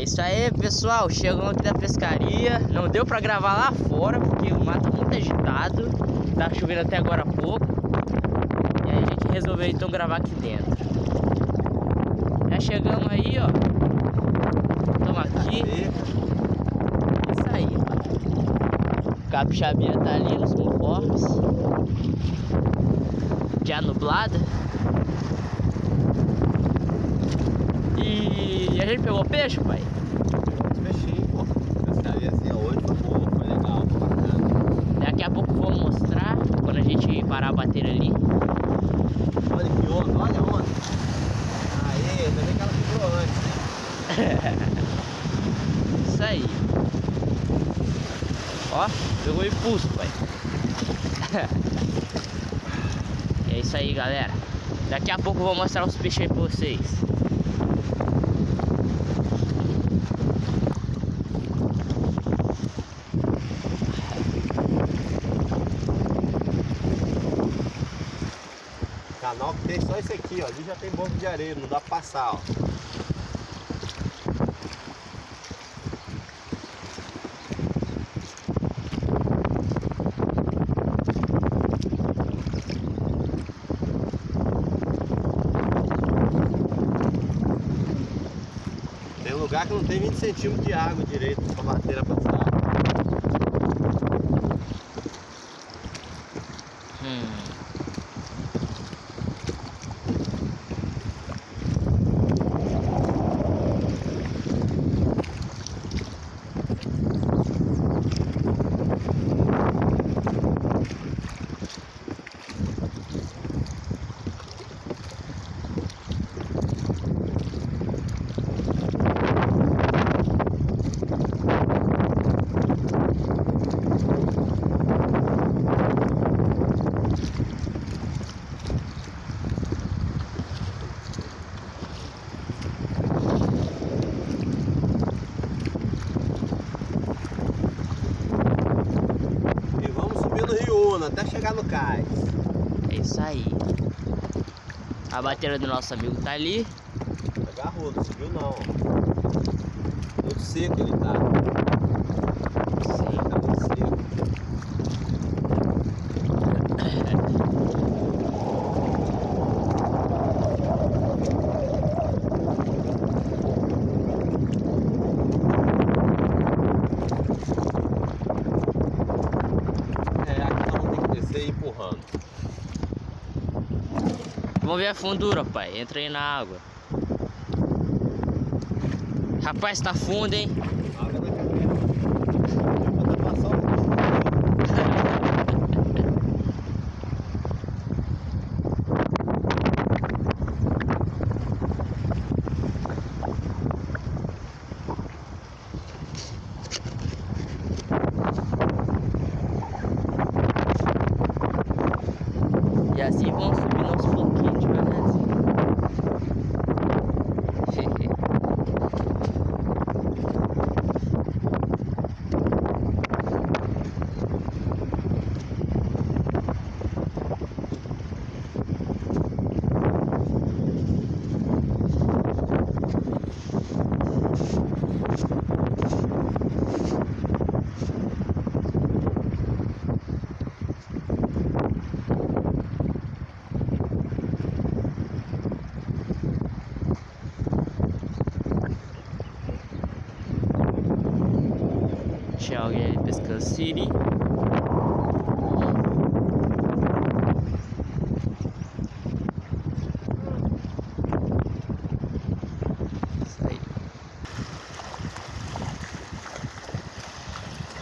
É isso aí, pessoal. Chegamos aqui da pescaria. Não deu pra gravar lá fora porque o mato tá muito agitado. Tá chovendo até agora há pouco. E aí a gente resolveu então gravar aqui dentro. Já chegamos aí, ó. Estamos aqui. Isso aí, capixabinha tá ali nos conformes. Já nublada. E gente pegou peixe, pai? Peixinho, pô. Pescariazinha hoje foi boa, foi legal, foi bacana. Daqui a pouco vou mostrar quando a gente parar a bater ali. Olha que onda, olha a onda. Aê, ainda bem que ela quebrou antes, né? Isso aí. Ó, pegou impulso, pai. é isso aí, galera. Daqui a pouco eu vou mostrar os peixes aí pra vocês. Canal que tem só esse aqui, ó. Ali já tem banco de areia, não dá pra passar, ó. Tem lugar que não tem 20 centímetros de água direito pra bater a passar. Hum. E vamos subir no Rio No cais. É isso aí. A bateria do nosso amigo tá ali. Agarrou, não subiu não. Muito seco ele tá. Sim. Tá muito seco. É, aqui nós vamos ter que descer empurrando. Vamos ver a fundura, pai. Entra aí na água. Rapaz, tá fundo, hein? Água na cabeça. Vou passar um pouco. E assim vão subindo aos pouquinhos, devagarzinho. Alguém ali pescando siri.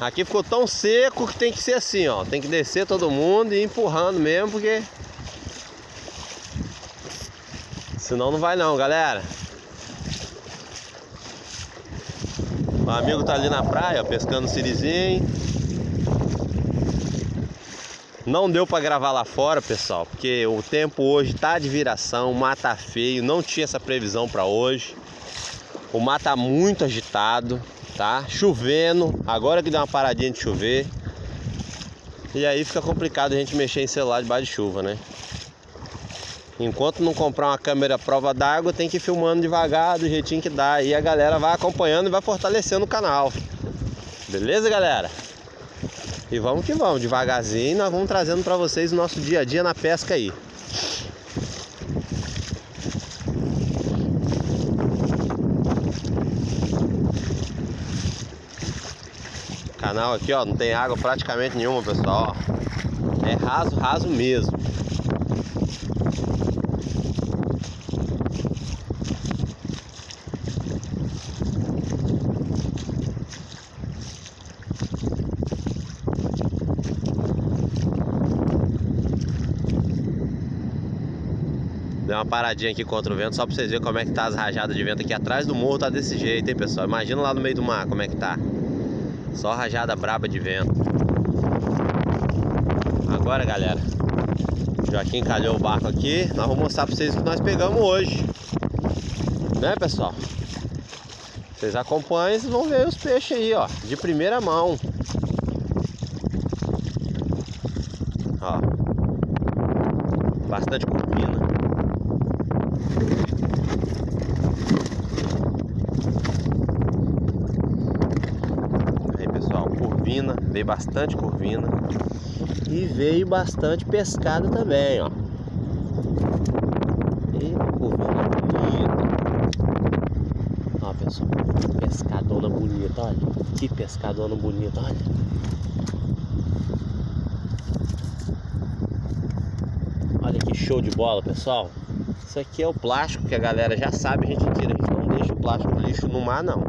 Aqui ficou tão seco que tem que ser assim, ó. Tem que descer todo mundo e ir empurrando mesmo, porque. Senão não vai não, galera. O amigo tá ali na praia, ó, pescando sirizinho. Não deu pra gravar lá fora, pessoal, porque o tempo hoje tá de viração, o mar tá feio, não tinha essa previsão pra hoje. O mar tá muito agitado, tá? Chovendo, agora que deu uma paradinha de chover. E aí fica complicado a gente mexer em celular debaixo de chuva, né? Enquanto não comprar uma câmera prova d'água, tem que ir filmando devagar, do jeitinho que dá. E a galera vai acompanhando e vai fortalecendo o canal. Beleza, galera? E vamos que vamos, devagarzinho, nós vamos trazendo para vocês o nosso dia a dia na pesca aí. Canal aqui, ó, não tem água praticamente nenhuma, pessoal. É raso, raso mesmo. Uma paradinha aqui contra o vento só pra vocês verem como é que tá as rajadas de vento aqui atrás do morro, tá desse jeito, hein, pessoal? Imagina lá no meio do mar como é que tá. Só rajada braba de vento. Agora, galera, Joaquim calhou o barco aqui. Nós vamos mostrar pra vocês o que nós pegamos hoje. Né, pessoal? Vocês acompanham e vão ver os peixes aí, ó. De primeira mão. Ó. Bastante curvina. Aí pessoal, curvina, veio bastante curvina e veio bastante pescado também, ó. E curvina bonita. Ó pessoal, pescadona bonita, olha. Que pescadona bonita, olha. Olha que show de bola, pessoal. Isso aqui é o plástico que a galera já sabe, a gente tira. A gente não deixa o plástico lixo no mar, não.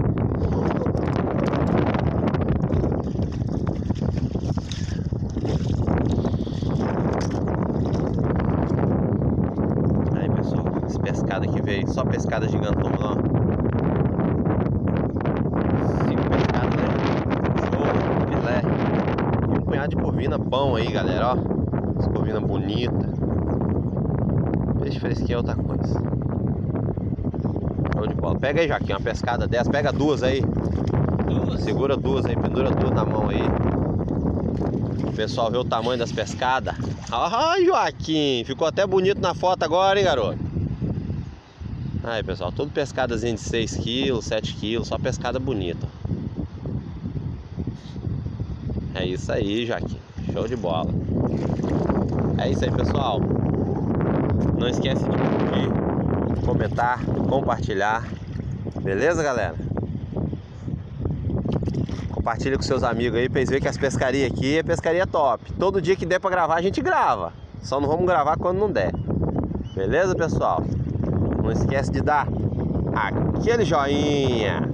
Aí, pessoal, esse pescado aqui veio. Só pescada gigantona, ó. Cinco pescados, né? Show, filé. E um punhado de corvina bom aí, galera, ó. Essa corvina bonita. Peixe fresquinho é outra coisa. Show de bola. Pega aí, Joaquim, uma pescada dessa. Pega duas aí. Duas. Segura duas aí, pendura duas na mão aí. O pessoal vê o tamanho das pescadas. Ai, Joaquim, ficou até bonito na foto agora, hein, garoto? Aí, pessoal, tudo pescadazinho de 6 kg, 7 kg, só pescada bonita. É isso aí, Joaquim. Show de bola. É isso aí, pessoal. Não esquece de curtir, comentar, compartilhar. Beleza, galera? Compartilha com seus amigos aí pra eles verem que as pescarias aqui é pescaria top. Todo dia que der pra gravar, a gente grava. Só não vamos gravar quando não der. Beleza, pessoal? Não esquece de dar aquele joinha.